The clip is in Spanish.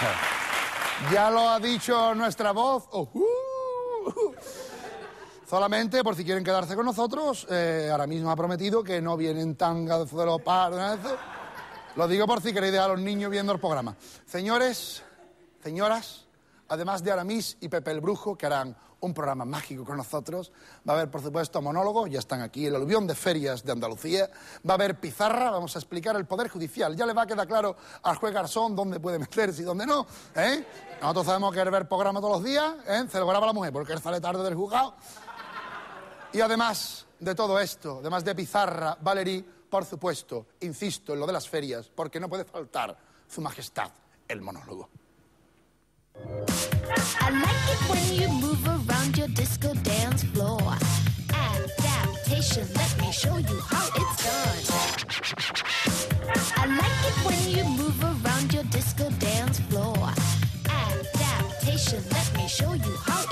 Ya lo ha dicho nuestra voz. Oh, uh. Solamente por si quieren quedarse con nosotros, eh, ahora mismo ha prometido que no vienen tangas de los padres. Lo digo por si queréis dejar a los niños viendo el programa. Señores, señoras, además de Aramis y Pepe el Brujo, que harán un programa mágico con nosotros, va a haber, por supuesto, monólogos, ya están aquí, el aluvión de ferias de Andalucía, va a haber pizarra, vamos a explicar el Poder Judicial, ya le va a quedar claro al juez Garzón dónde puede meterse y dónde no, ¿eh? Nosotros sabemos que ver programa todos los días, ¿eh? Graba la mujer porque él sale tarde del juzgado. Y además de todo esto, además de pizarra, Valerie, por supuesto, insisto en lo de las ferias, porque no puede faltar su majestad, el monólogo. around your disco dance floor. Adaptation, let me show you how it's done. I like it when you move around your disco dance floor. Adaptation, let me show you how